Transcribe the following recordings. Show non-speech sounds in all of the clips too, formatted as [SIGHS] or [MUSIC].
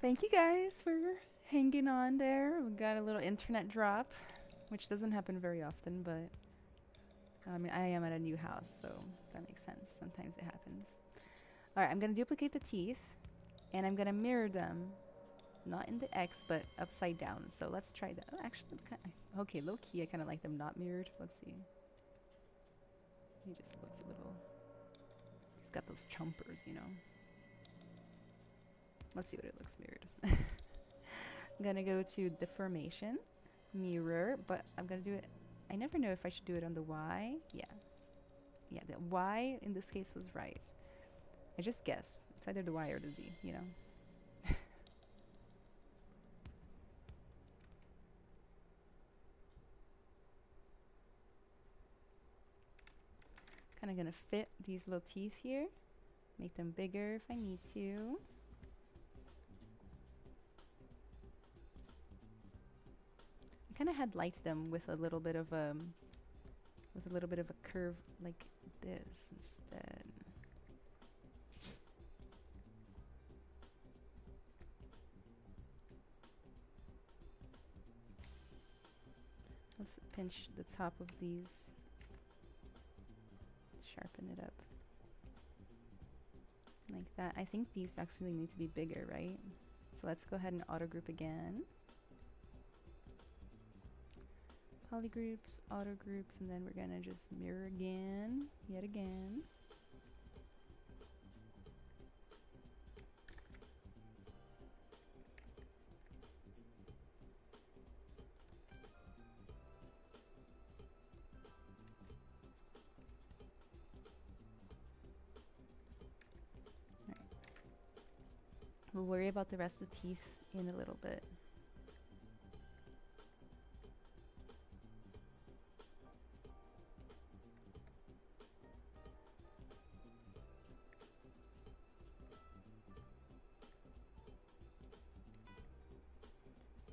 Thank you guys for hanging on there. We got a little internet drop, which doesn't happen very often, but I mean, I am at a new house, so that makes sense. Sometimes it happens. All right, I'm going to duplicate the teeth, and I'm going to mirror them, not in the X, but upside down. So let's try that. Oh, actually, okay, low key, I kind of like them not mirrored. Let's see. He just looks a little. He's got those chompers, you know. Let's see what it looks mirrored. I'm [LAUGHS] gonna go to deformation, mirror, but I'm gonna do it. I never know if I should do it on the Y. Yeah. Yeah, the Y in this case was right. I just guess. It's either the Y or the Z, you know. [LAUGHS] kind of gonna fit these little teeth here. Make them bigger if I need to. Kind of had liked them with a little bit of a, um, with a little bit of a curve like this instead. Let's pinch the top of these sharpen it up. Like that. I think these actually need to be bigger, right? So let's go ahead and auto group again. Polygroups, auto groups, and then we're gonna just mirror again, yet again. We'll worry about the rest of the teeth in a little bit.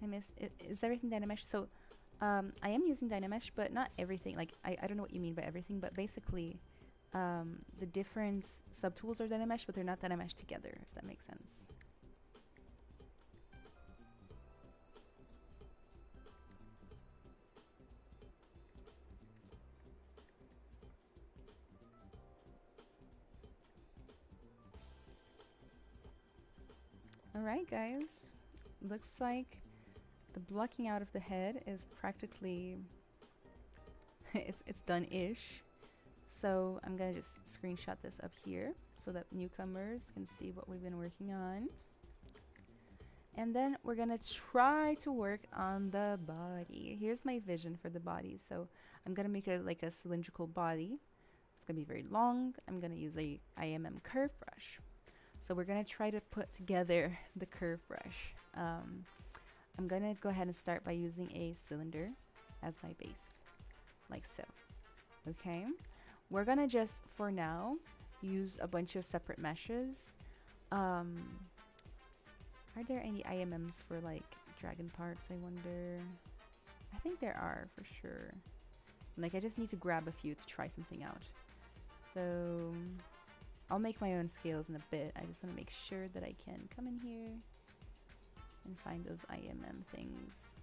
I missed. Is everything Dynamesh? So, um, I am using Dynamesh, but not everything. Like, I, I don't know what you mean by everything, but basically, um, the different subtools are Dynamesh, but they're not Dynamesh together, if that makes sense. Alright guys, looks like the blocking out of the head is practically, [LAUGHS] it's, it's done-ish. So I'm gonna just screenshot this up here so that newcomers can see what we've been working on. And then we're gonna try to work on the body. Here's my vision for the body. So I'm gonna make it like a cylindrical body. It's gonna be very long. I'm gonna use a IMM curve brush. So we're to try to put together the curve brush. Um, I'm to go ahead and start by using a cylinder as my base, like so. Okay, we're to just, for now, use a bunch of separate meshes. Um, are there any IMMs for like dragon parts, I wonder? I think there are for sure. Like I just need to grab a few to try something out. So I'll make my own scales in a bit. I just want to make sure that I can come in here and find those IMM things.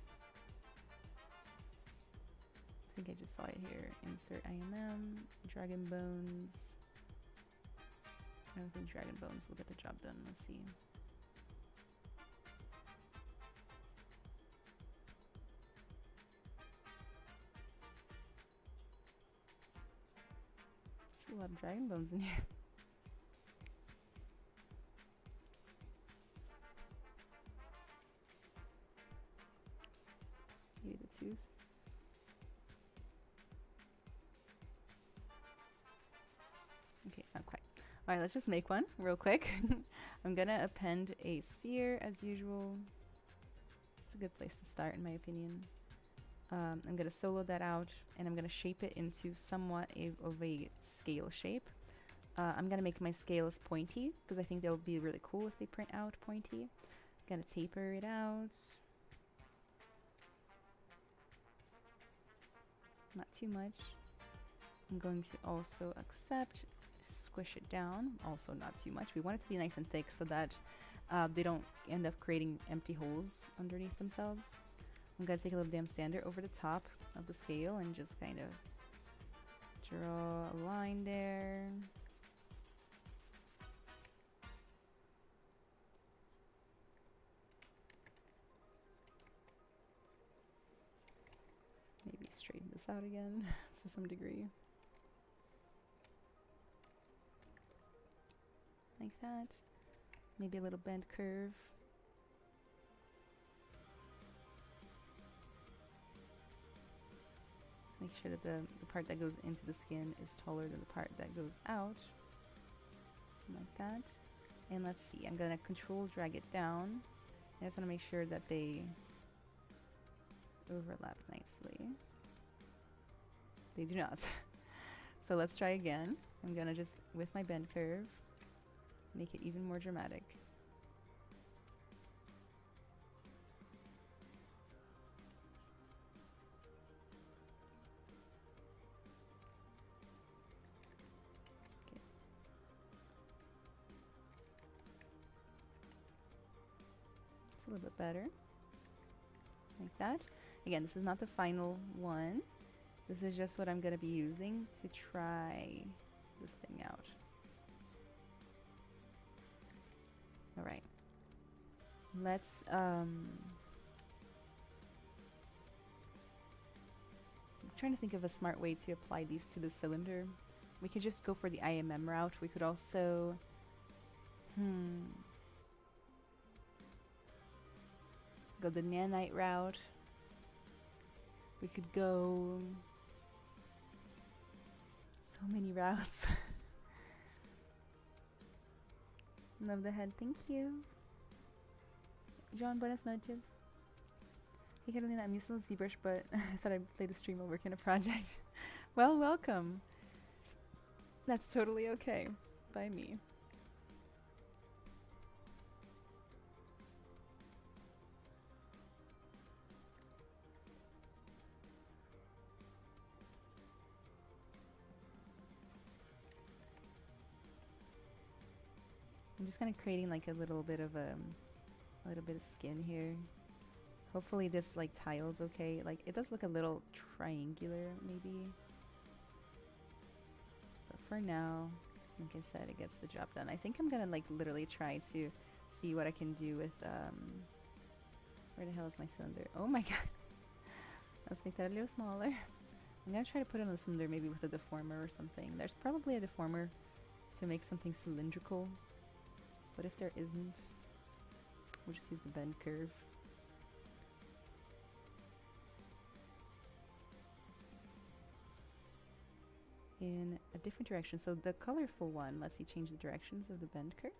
I think I just saw it here. Insert IMM, Dragon Bones. I don't think Dragon Bones will get the job done. Let's see. There's a lot of Dragon Bones in here. [LAUGHS] Okay, not quite. Alright, let's just make one real quick. [LAUGHS] I'm gonna append a sphere as usual. It's a good place to start in my opinion. Um, I'm gonna solo that out and I'm gonna shape it into somewhat a, of a scale shape. Uh, I'm gonna make my scales pointy because I think they'll be really cool if they print out pointy. I'm Gonna taper it out. Not too much. I'm going to also accept, squish it down, also not too much. We want it to be nice and thick so that uh, they don't end up creating empty holes underneath themselves. I'm gonna take a little Dam Standard over the top of the scale and just kind of draw a line there. Straighten this out again [LAUGHS] to some degree. Like that. Maybe a little bent curve. make sure that the, the part that goes into the skin is taller than the part that goes out. Like that. And let's see, I'm gonna control drag it down. I just wanna make sure that they overlap nicely. They do not. [LAUGHS] so let's try again. I'm gonna just, with my bend curve, make it even more dramatic. It's a little bit better. Like that. Again, this is not the final one. This is just what I'm going to be using to try this thing out. All right. Let's um I'm trying to think of a smart way to apply these to the cylinder. We could just go for the IMM route. We could also hmm go the nanite route. We could go many routes. [LAUGHS] Love the head. Thank you. John, buenas noches. Hey Carolina, I'm using the ZBrush, but [LAUGHS] I thought I'd play the stream while working a project. [LAUGHS] well, welcome. That's totally okay by me. I'm just kind of creating like a little bit of a, um, a little bit of skin here. Hopefully this like tile's okay. Like it does look a little triangular maybe. But for now, like I said, it gets the job done. I think I'm gonna like literally try to see what I can do with, um, where the hell is my cylinder? Oh my [LAUGHS] god. Let's make that a little smaller. I'm gonna try to put it on the cylinder maybe with a deformer or something. There's probably a deformer to make something cylindrical but if there isn't, we'll just use the bend curve. in a different direction. So the colorful one lets you change the directions of the bend curve.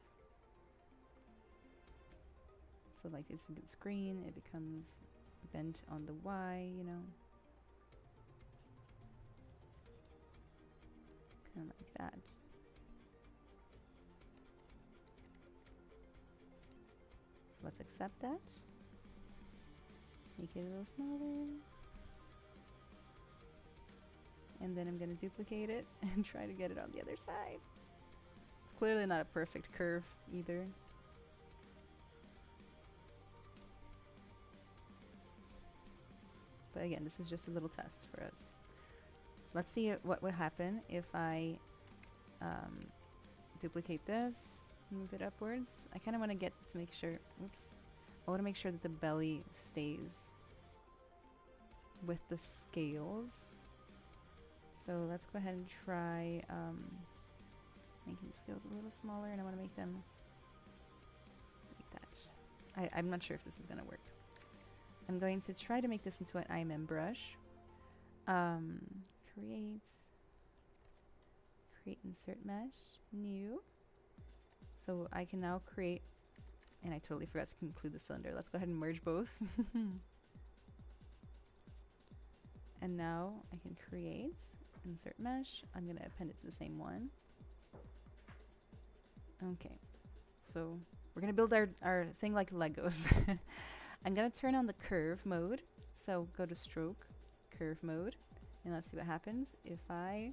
So like if it's green, it becomes bent on the Y, you know. Kind of like that. Let's accept that. Make it a little smaller. And then I'm going to duplicate it [LAUGHS] and try to get it on the other side. It's clearly not a perfect curve either. But again, this is just a little test for us. Let's see what would happen if I um, duplicate this move it upwards. I kind of want to get to make sure, oops. I want to make sure that the belly stays with the scales. So let's go ahead and try um, making the scales a little smaller and I want to make them like that. I, I'm not sure if this is going to work. I'm going to try to make this into an IMM brush. Um, create, create insert mesh, new. So I can now create, and I totally forgot to include the cylinder. Let's go ahead and merge both. [LAUGHS] and now I can create, insert mesh. I'm going to append it to the same one. Okay, so we're going to build our, our thing like Legos. [LAUGHS] I'm going to turn on the curve mode. So go to stroke, curve mode, and let's see what happens if I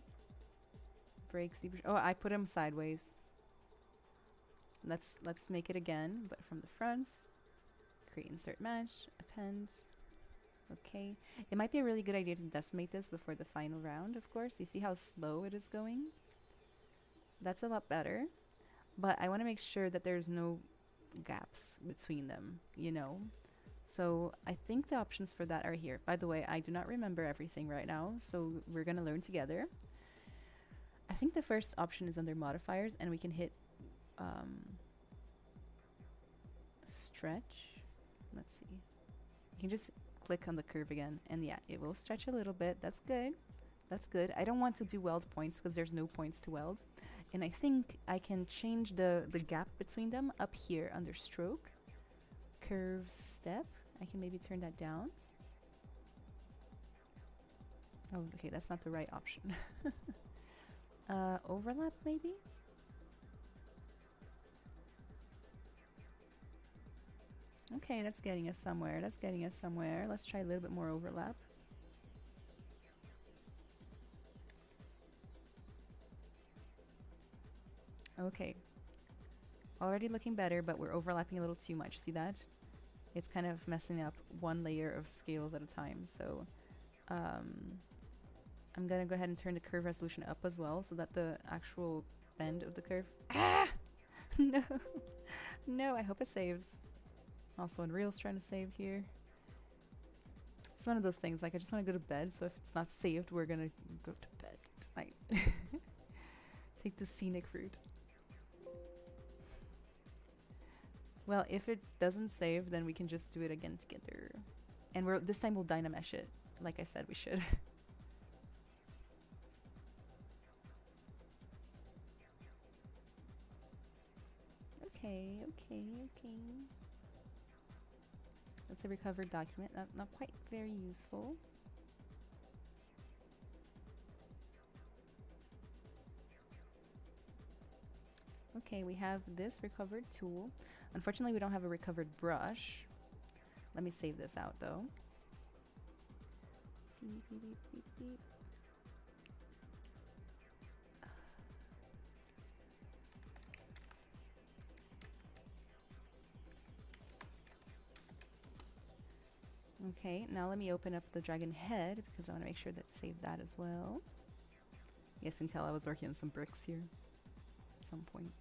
break ZBrush. Oh, I put them sideways. Let's let's make it again, but from the front. Create insert mesh, append. Okay. It might be a really good idea to decimate this before the final round, of course. You see how slow it is going? That's a lot better. But I want to make sure that there's no gaps between them, you know? So I think the options for that are here. By the way, I do not remember everything right now, so we're going to learn together. I think the first option is under modifiers, and we can hit um, stretch. Let's see. You can just click on the curve again, and yeah, it will stretch a little bit. That's good. That's good. I don't want to do weld points because there's no points to weld. And I think I can change the, the gap between them up here under stroke. Curve step. I can maybe turn that down. Oh, okay, that's not the right option. [LAUGHS] uh, overlap maybe? Okay, that's getting us somewhere. That's getting us somewhere. Let's try a little bit more overlap. Okay. Already looking better, but we're overlapping a little too much. See that? It's kind of messing up one layer of scales at a time. So um, I'm going to go ahead and turn the curve resolution up as well so that the actual bend of the curve... Ah! [LAUGHS] no! no, I hope it saves. Also, Unreal's trying to save here. It's one of those things, like, I just want to go to bed, so if it's not saved, we're gonna go to bed tonight. [LAUGHS] Take the scenic route. Well, if it doesn't save, then we can just do it again together. And we're this time we'll dynamesh it, like I said we should. [LAUGHS] okay, okay, okay. That's a recovered document. Not, not quite very useful. Okay, we have this recovered tool. Unfortunately, we don't have a recovered brush. Let me save this out, though. Beep, beep, beep, Okay, now let me open up the dragon head because I want to make sure that saved that as well. Yes, you can tell I was working on some bricks here at some point.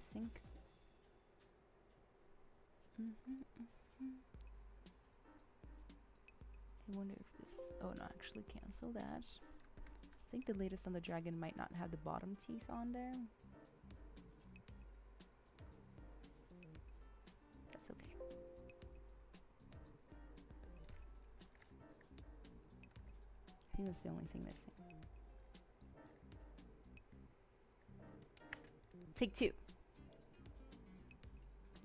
I think. Mm -hmm, mm -hmm. I wonder if this. Oh no, actually cancel that. I think the latest on the dragon might not have the bottom teeth on there. Think that's the only thing missing. Take two.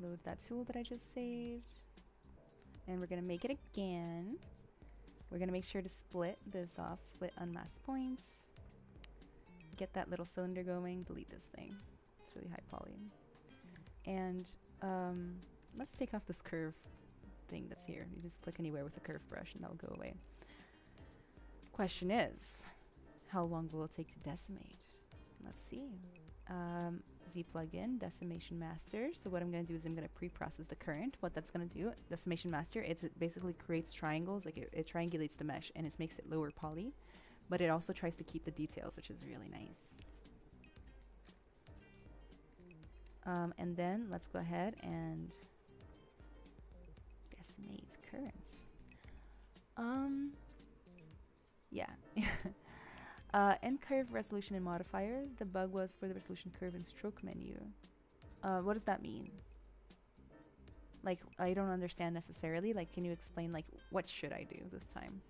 Load that tool that I just saved. And we're to make it again. We're to make sure to split this off. Split unmasked points. Get that little cylinder going. Delete this thing. It's really high poly. And um, let's take off this curve thing that's here. You just click anywhere with a curve brush and that'll go away. Question is, how long will it take to decimate? Let's see. Um, Z plugin, decimation master. So what I'm going to do is I'm going to pre-process the current. What that's going to do, decimation master, it's, it basically creates triangles, like it, it triangulates the mesh and it makes it lower poly, but it also tries to keep the details, which is really nice. Um, and then let's go ahead and decimate current. Um, yeah. [LAUGHS] uh, end curve resolution and modifiers. The bug was for the resolution curve and stroke menu. Uh, what does that mean? Like, I don't understand necessarily. Like, can you explain, like, what should I do this time?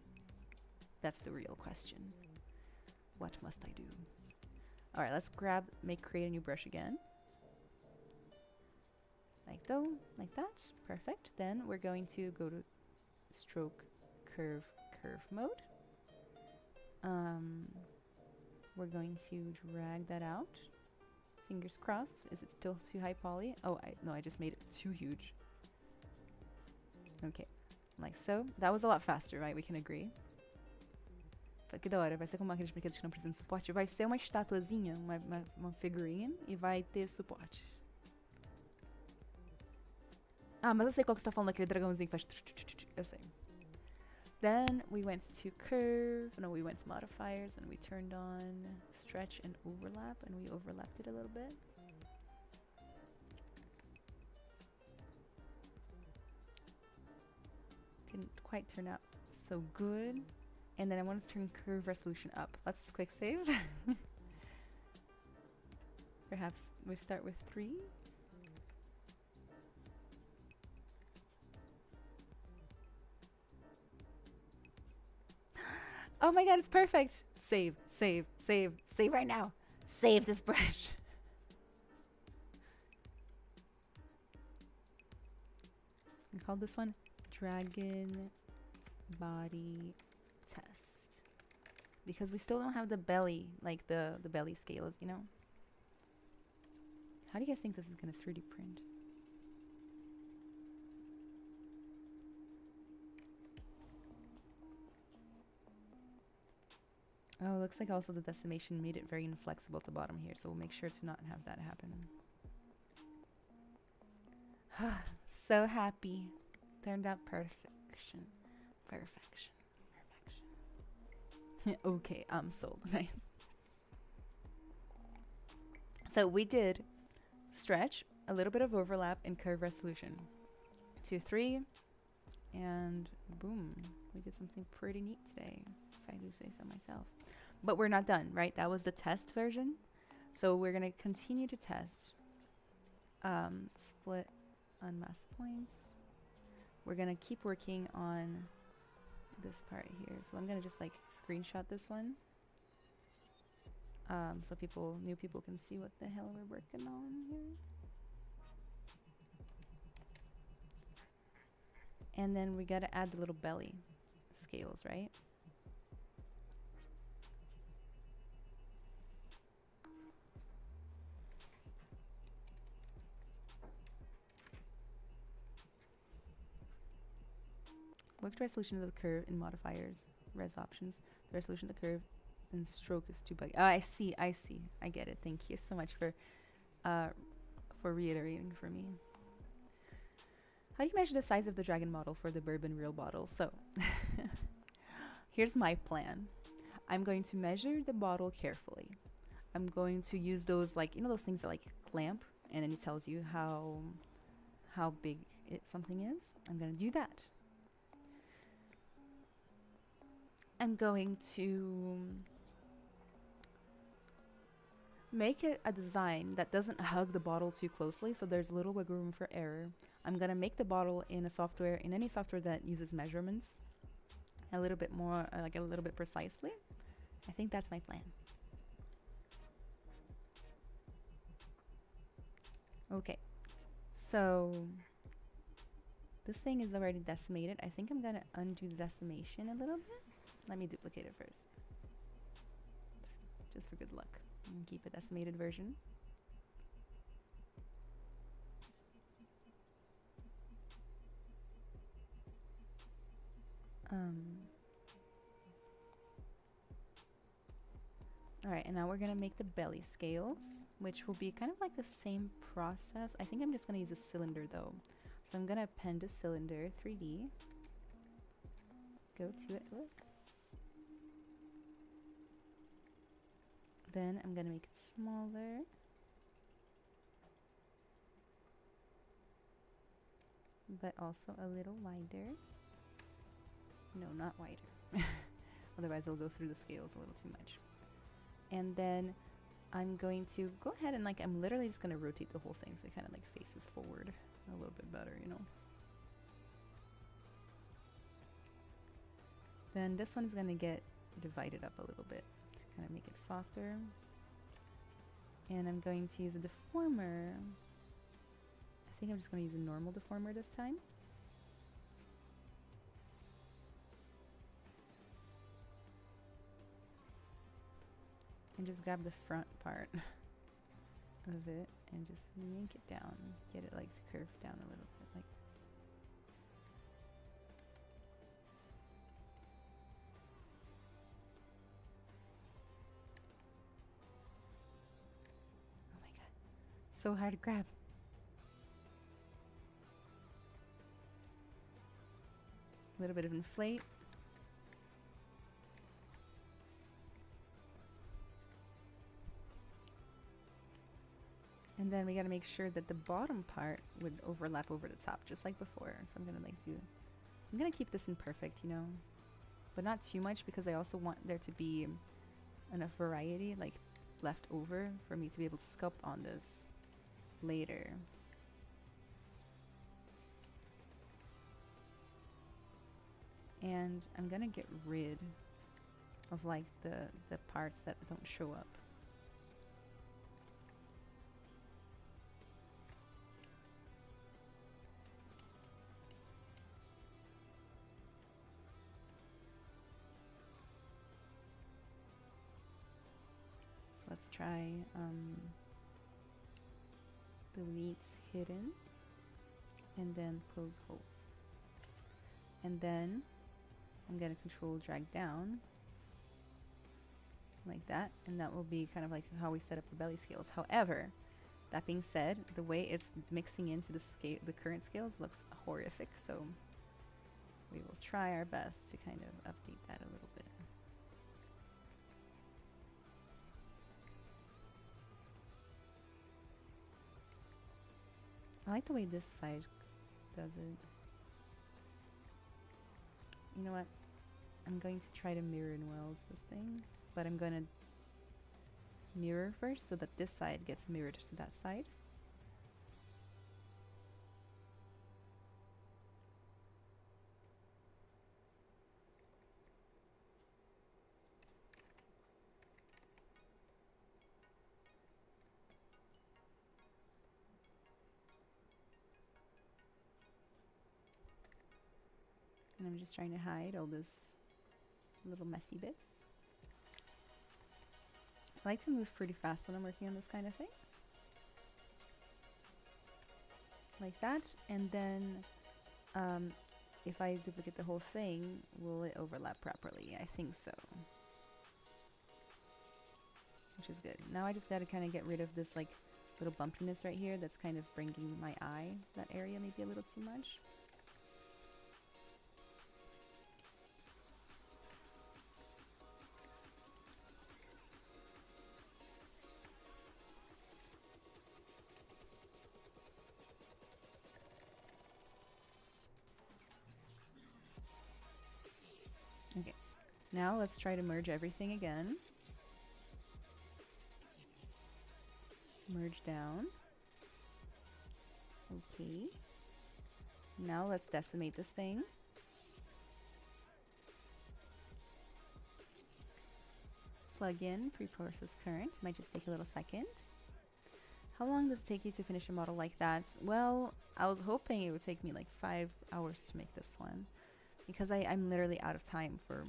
That's the real question. What must I do? All right, let's grab, make, create a new brush again. Like though, like that. Perfect. Then we're going to go to stroke curve curve mode. Um, we're going to drag that out. Fingers crossed. Is it still too high poly? Oh, I, no, I just made it too huge. Okay, like so. That was a lot faster, right? We can agree. Que da hora, vai ser como aqueles brinquedos que não precisam de suporte. Vai ser uma estatuazinha, uma, uma, uma figurine, e vai ter suporte. Ah, mas eu sei qual que você tá falando, aquele dragãozinho que faz... Eu sei. Then we went to curve, no, we went to modifiers, and we turned on stretch and overlap, and we overlapped it a little bit. Didn't quite turn out so good. And then I want to turn curve resolution up. Let's quick save. [LAUGHS] Perhaps we start with three. Oh my god, it's perfect. Save, save, save, save right now. Save this brush. [LAUGHS] I called this one Dragon Body Test. Because we still don't have the belly, like the, the belly scales, you know? How do you guys think this is going to 3D print? Oh, looks like also the decimation made it very inflexible at the bottom here, so we'll make sure to not have that happen. [SIGHS] so happy. Turned out perfection. Perfection. Perfection. [LAUGHS] okay, I'm sold. [LAUGHS] Nice. So we did stretch, a little bit of overlap, and curve resolution. Two, three, and boom. We did something pretty neat today, if I do say so myself. But we're not done, right? That was the test version. So we're going to continue to test. Um, split unmasked points. We're going to keep working on this part here. So I'm going to just like screenshot this one. Um, so people, new people can see what the hell we're working on here. And then we got to add the little belly scales, right? Work the resolution of the curve in modifiers, res options. The resolution of the curve and stroke is too big. Oh, I see, I see. I get it. Thank you so much for uh, for reiterating for me. How do you measure the size of the dragon model for the bourbon real bottle? So, [LAUGHS] here's my plan. I'm going to measure the bottle carefully. I'm going to use those like you know those things that like clamp and then it tells you how how big it something is. I'm going to do that. I'm going to make it a design that doesn't hug the bottle too closely so there's a little wiggle room for error. I'm to make the bottle in a software, in any software that uses measurements a little bit more, uh, like a little bit precisely. I think that's my plan. Okay, so this thing is already decimated. I think I'm gonna undo the decimation a little bit. Let me duplicate it first. just for good luck. And keep a decimated version. Um, Alright, and now we're to make the belly scales, which will be kind of like the same process. I think I'm just to use a cylinder though. So I'm to append a cylinder 3D. Go to it. Look. Then I'm to make it smaller. But also a little wider. No, not wider. [LAUGHS] Otherwise it'll go through the scales a little too much. And then I'm going to go ahead and like, I'm literally just going to rotate the whole thing so it kind of like faces forward a little bit better, you know. Then this one is going to get divided up a little bit to kind of make it softer. And I'm going to use a deformer. I think I'm just going to use a normal deformer this time. and just grab the front part [LAUGHS] of it and just yank it down. Get it like to curve down a little bit like this. Oh my god. So hard to grab. A little bit of inflate. And then we gotta make sure that the bottom part would overlap over the top, just like before. So I'm gonna like do, I'm gonna keep this imperfect, you know, but not too much because I also want there to be enough variety, like left over for me to be able to sculpt on this later. And I'm gonna get rid of like the, the parts that don't show up. Try um, delete hidden and then close holes. And then I'm going to control drag down like that and that will be kind of like how we set up the belly scales. However, that being said, the way it's mixing into the scale, the current scales looks horrific, so we will try our best to kind of update that a little I like the way this side does it. You know what? I'm going to try to mirror and weld this thing, but I'm going to mirror first so that this side gets mirrored to that side. Just trying to hide all those little messy bits. I like to move pretty fast when I'm working on this kind of thing. Like that. And then um, if I duplicate the whole thing, will it overlap properly? I think so. Which is good. Now I just got to kind of get rid of this like little bumpiness right here that's kind of bringing my eye to that area maybe a little too much. Okay, now let's try to merge everything again. Merge down. Okay. Now let's decimate this thing. Plug in pre-process current. Might just take a little second. How long does it take you to finish a model like that? Well, I was hoping it would take me like five hours to make this one because I, I'm literally out of time for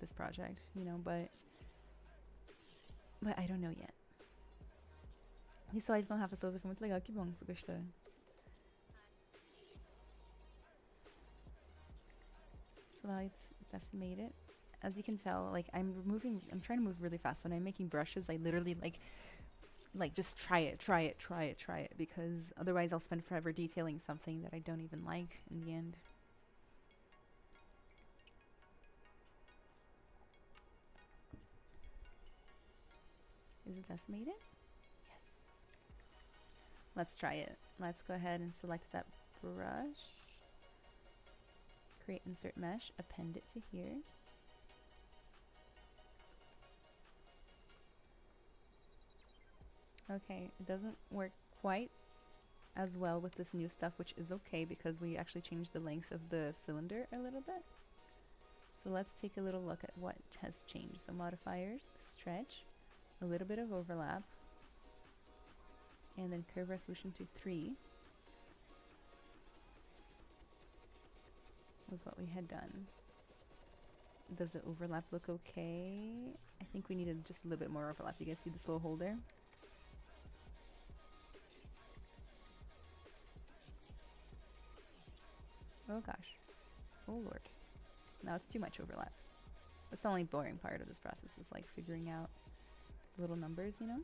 this project, you know, but but I don't know yet. Vi sa ifrån här förstås får man inte lägga kibong så första. So now it's decimated. As you can tell, like I'm moving, I'm trying to move really fast. When I'm making brushes, I literally like, like just try it, try it, try it, try it, because otherwise I'll spend forever detailing something that I don't even like in the end. Is it decimated? Yes. Let's try it. Let's go ahead and select that brush. Create insert mesh, append it to here. Okay, it doesn't work quite as well with this new stuff, which is okay because we actually changed the length of the cylinder a little bit. So let's take a little look at what has changed. So modifiers, stretch, a little bit of overlap, and then curve resolution to 3 was what we had done. Does the overlap look okay? I think we needed just a little bit more overlap. You guys see this little hole there? Oh gosh. Oh lord. Now it's too much overlap. That's the only boring part of this process is like figuring out little numbers, you know?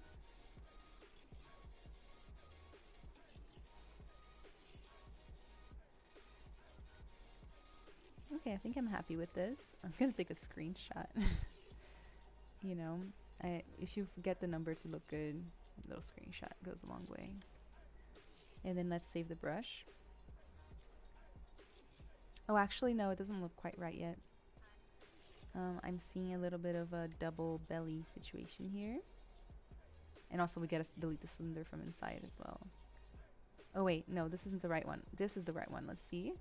Okay, I think I'm happy with this. [LAUGHS] I'm gonna take a screenshot. [LAUGHS] you know, I, if you get the number to look good, a little screenshot goes a long way. And then let's save the brush. Oh, actually, no, it doesn't look quite right yet. Um, I'm seeing a little bit of a double belly situation here. And also we gotta delete the cylinder from inside as well. Oh wait, no, this isn't the right one. This is the right one. Let's see.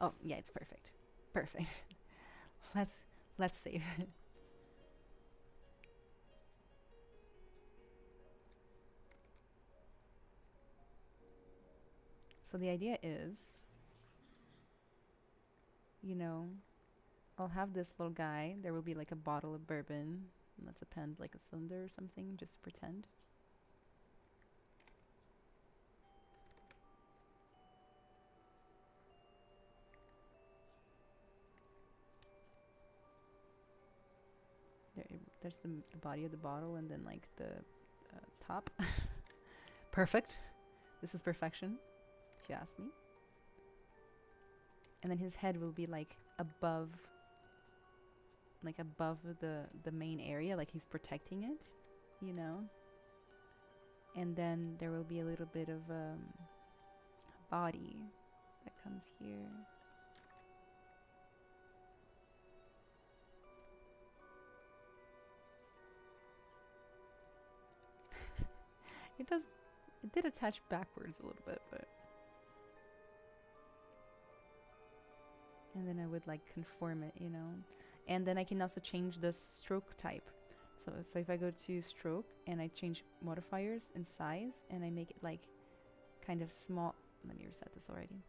Oh, yeah, it's perfect. Perfect. [LAUGHS] let's let's save it. So the idea is, you know, I'll have this little guy. There will be like a bottle of bourbon. Let's append like a cylinder or something, just pretend. There, there's the, the body of the bottle and then like the uh, top. [LAUGHS] Perfect. This is perfection, if you ask me. And then his head will be like above like above the the main area like he's protecting it you know? And then there will be a little bit of um, body that comes here. [LAUGHS] It does it did attach backwards a little bit but and then I would like conform it you know and then I can also change the stroke type. So, so if I go to stroke and I change modifiers in size and I make it like kind of small, let me reset this already.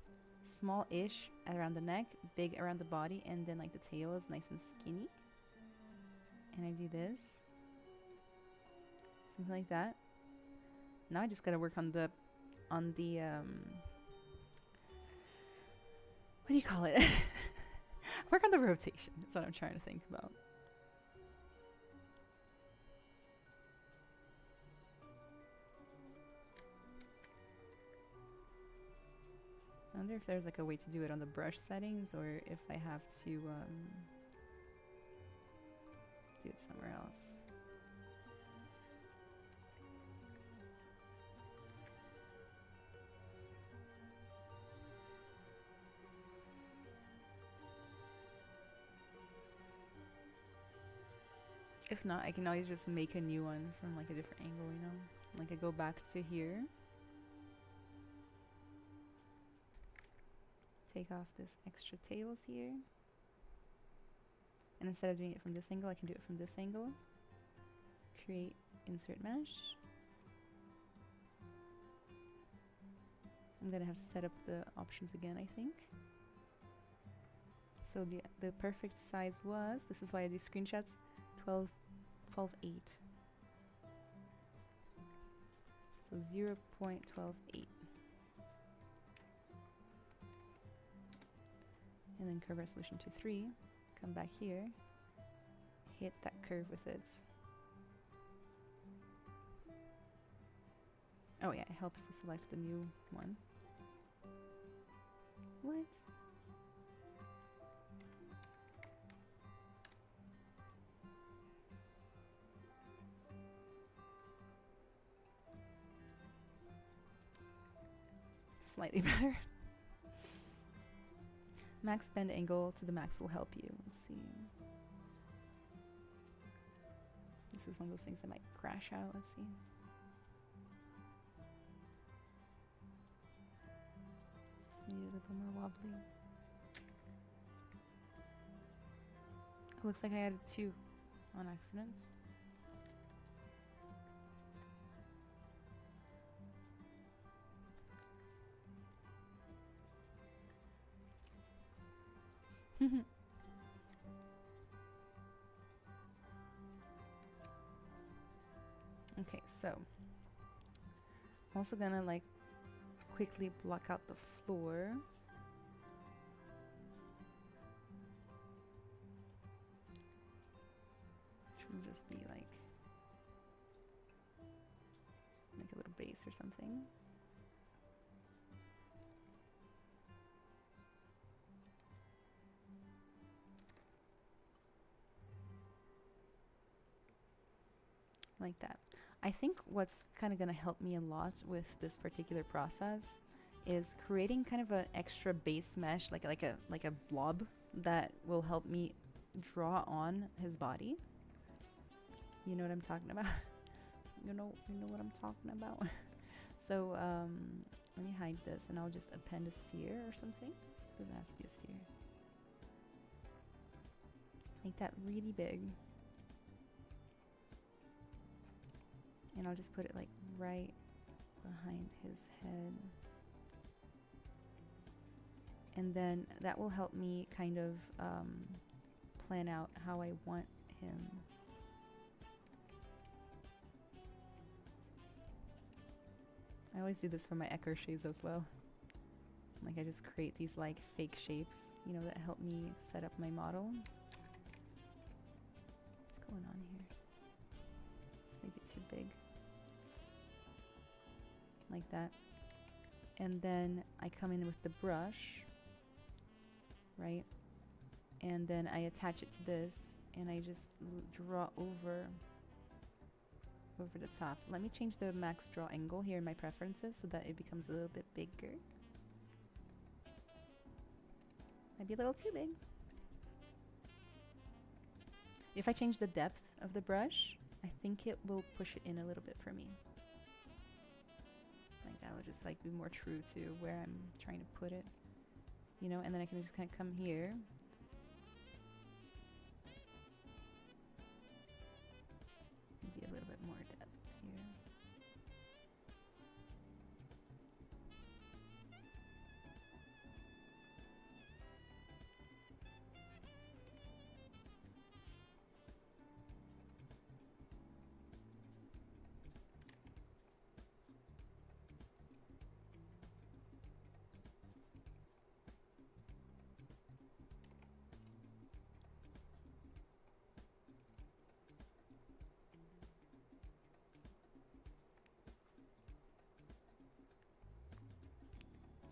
Small-ish around the neck, big around the body, and then like the tail is nice and skinny. And I do this. Something like that. Now I just gotta work on the, on the, um, what do you call it? [LAUGHS] Work on the rotation. That's what I'm trying to think about. I wonder if there's like a way to do it on the brush settings or if I have to um, do it somewhere else. If not, I can always just make a new one from like a different angle, you know? Like I go back to here. Take off this extra tails here. And instead of doing it from this angle, I can do it from this angle. Create insert mesh. I'm gonna have to set up the options again, I think. So the the perfect size was, this is why I do screenshots, 12, 12 8. So 0 0.128. And then curve resolution to 3. Come back here. Hit that curve with it. Oh yeah, it helps to select the new one. What? Slightly [LAUGHS] better. max bend angle to the max will help you. Let's see. This is one of those things that might crash out. Let's see. Just it a little more wobbly. It looks like I added two on accident. Mm-hmm. okay, so I'm also gonna like quickly block out the floor. Which will just be like make a little base or something. Like that. I think what's kind of going to help me a lot with this particular process is creating kind of an extra base mesh, like like a like a blob that will help me draw on his body. You know what I'm talking about? [LAUGHS] you know you know what I'm talking about. [LAUGHS] so um, let me hide this, and I'll just append a sphere or something. Doesn't have to be a sphere. Make that really big. And I'll just put it like right behind his head. And then that will help me kind of um, plan out how I want him. I always do this for my Eckershades as well. Like I just create these like fake shapes, you know, that help me set up my model. What's going on here? It's maybe too big like that. And then I come in with the brush, right? And then I attach it to this and I just draw over over the top. Let me change the max draw angle here in my preferences so that it becomes a little bit bigger. Might be a little too big. If I change the depth of the brush, I think it will push it in a little bit for me that would just like be more true to where I'm trying to put it. You know, and then I can just kind of come here.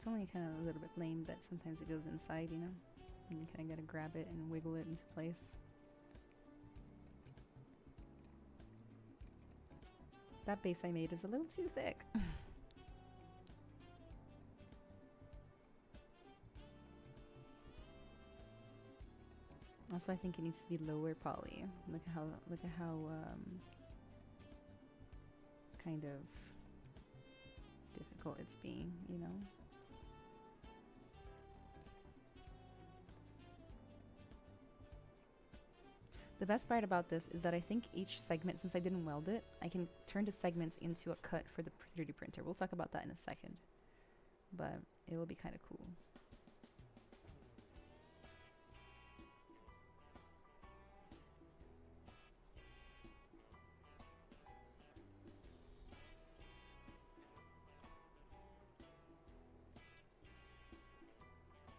It's only kind of a little bit lame that sometimes it goes inside, you know? And you kind of gotta grab it and wiggle it into place. That base I made is a little too thick. [LAUGHS] also, I think it needs to be lower poly. Look at how look at how um, kind of difficult it's being, you know. The best part about this is that I think each segment, since I didn't weld it, I can turn the segments into a cut for the 3D printer. We'll talk about that in a second. But it'll be kind of cool.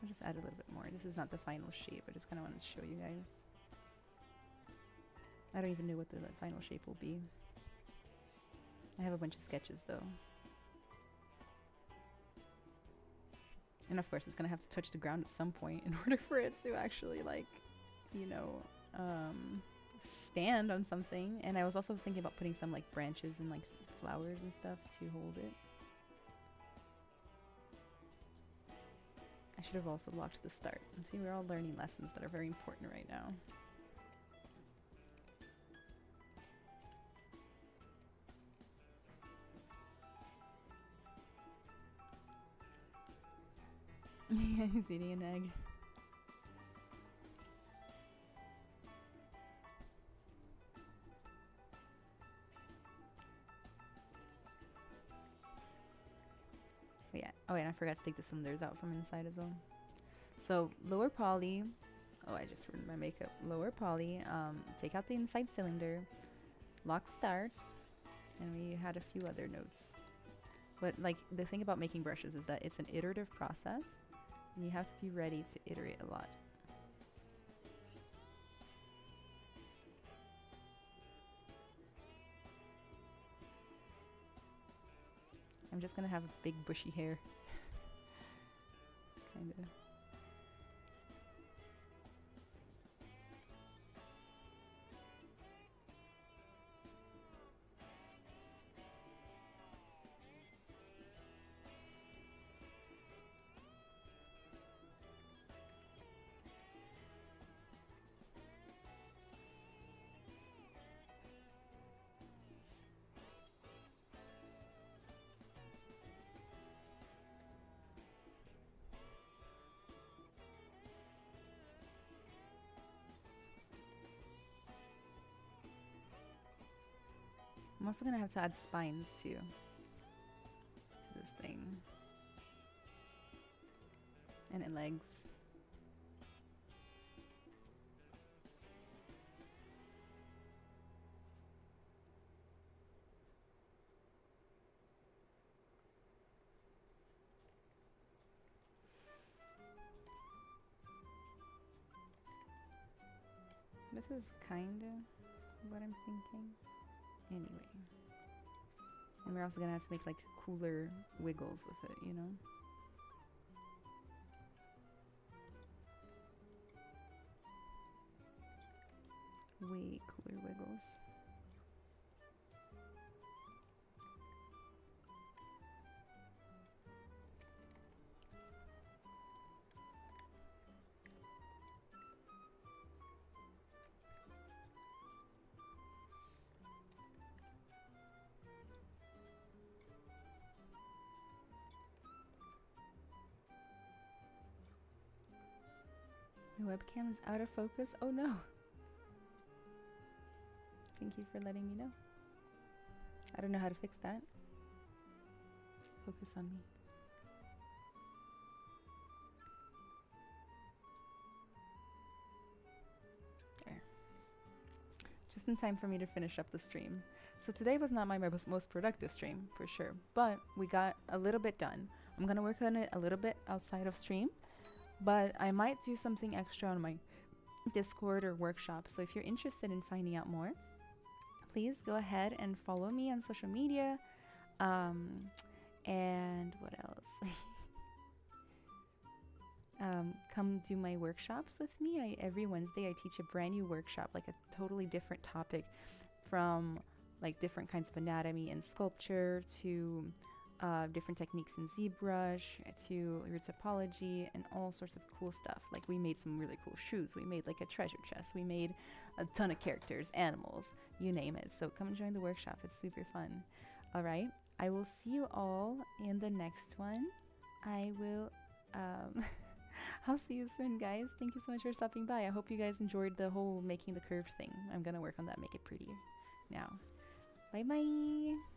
I'll just add a little bit more. This is not the final shape. I just kind of wanted to show you guys. I don't even know what the final shape will be. I have a bunch of sketches though. And of course it's gonna have to touch the ground at some point in [LAUGHS] order for it to actually like, you know, um, stand on something. And I was also thinking about putting some like branches and like flowers and stuff to hold it. I should have also locked the start. I'm see, we're all learning lessons that are very important right now. Yeah, [LAUGHS] he's eating an egg. Yeah. Oh, and I forgot to take the cylinders out from inside as well. So lower poly. Oh, I just ruined my makeup. Lower poly. Um, take out the inside cylinder. Lock starts. And we had a few other notes. But like the thing about making brushes is that it's an iterative process. And you have to be ready to iterate a lot. I'm just gonna have a big bushy hair. [LAUGHS] Kinda. I'm also gonna have to add spines too to this thing. And it legs. This is kinda what I'm thinking. Anyway. And we're also gonna have to make like cooler wiggles with it, you know? Way cooler wiggles. Webcam is out of focus. Oh no. Thank you for letting me know. I don't know how to fix that. Focus on me. There. Just in time for me to finish up the stream. So today was not my most productive stream, for sure. But we got a little bit done. I'm gonna work on it a little bit outside of stream but I might do something extra on my Discord or workshop. So if you're interested in finding out more, please go ahead and follow me on social media. Um, and what else? [LAUGHS] um, come do my workshops with me. I, every Wednesday, I teach a brand new workshop, like a totally different topic from like different kinds of anatomy and sculpture to uh, different techniques in ZBrush to your topology and all sorts of cool stuff. Like we made some really cool shoes. We made like a treasure chest. We made a ton of characters, animals, you name it. So come join the workshop. It's super fun. All right. I will see you all in the next one. I will. Um, [LAUGHS] I'll see you soon, guys. Thank you so much for stopping by. I hope you guys enjoyed the whole making the curve thing. I'm gonna work on that, make it prettier now. Bye bye.